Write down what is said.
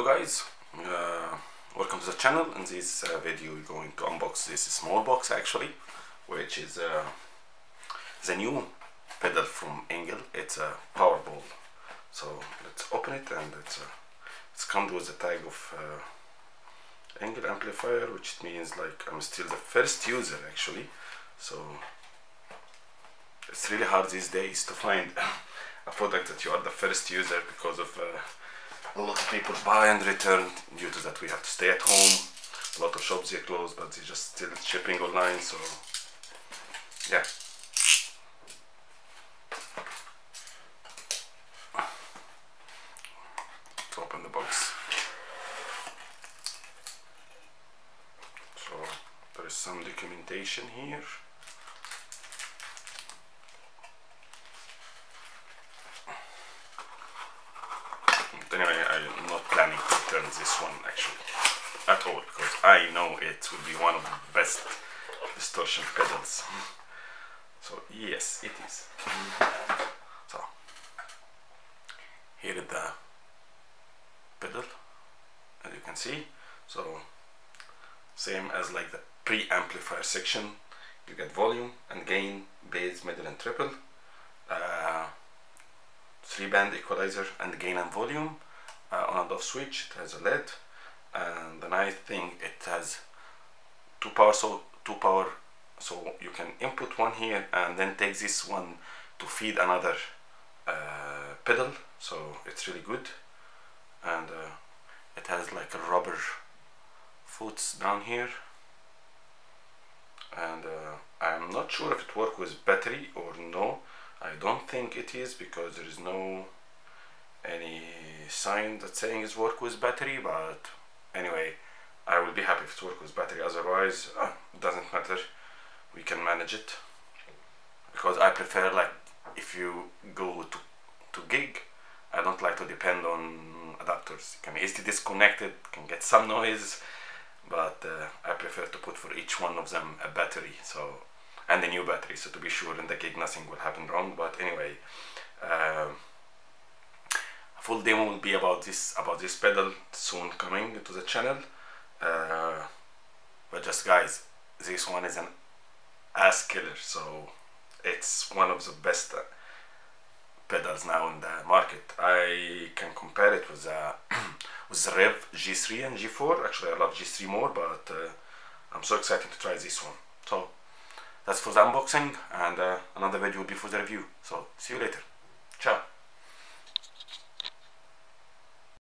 hello guys. Uh, welcome to the channel. In this uh, video we're going to unbox this small box actually which is uh, the new pedal from Engl. It's a Powerball. So let's open it and it's uh, it's come with a tag of uh, Engl amplifier which means like I'm still the first user actually. So it's really hard these days to find a product that you are the first user because of uh, a lot of people buy and return due to that we have to stay at home. A lot of shops are closed but they're just still shipping online so yeah. Let's open the box. So there is some documentation here anyway, I'm not planning to turn this one actually at all because I know it will be one of the best distortion pedals. So yes, it is. So here is the pedal, as you can see. So same as like the pre-amplifier section, you get volume and gain, bass, middle and treble. Three band equalizer and gain and volume uh, on and off switch. It has a LED and the nice thing it has two power so two power so you can input one here and then take this one to feed another uh, pedal. So it's really good. And uh, it has like a rubber foots down here. And uh, I'm not sure if it works with battery or no I don't think it is because there is no any sign that saying it's work with battery but anyway I will be happy if it works with battery. Otherwise uh, it doesn't matter. We can manage it. Because I prefer like if you go to, to gig I don't like to depend on adapters. You can easily disconnect it can get some noise but uh, I prefer to put for each one of them a battery. So and a new battery so to be sure in the gig nothing will happen wrong. But anyway a full demo will be about this about this pedal soon coming to the channel. Uh, but just guys this one is an ass killer so it's one of the best uh, pedals now in the market. I can compare it with the with the Revv G3 and G4 actually I love G3 more but uh, I'm so excited to try this one. So that's for the unboxing and uh, another video will be for the review. So see you later. Ciao